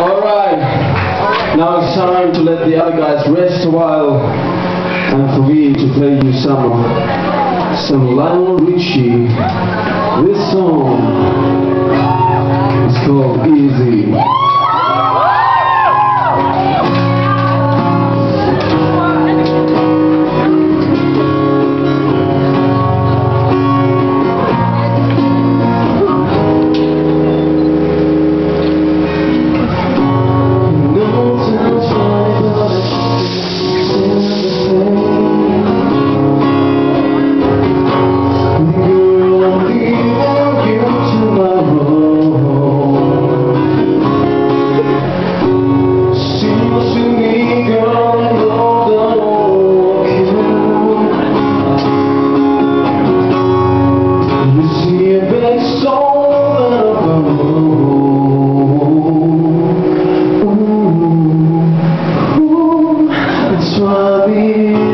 Alright, now it's time to let the other guys rest a while and for me to play you some some Lionel Richie. This song is called Easy. love is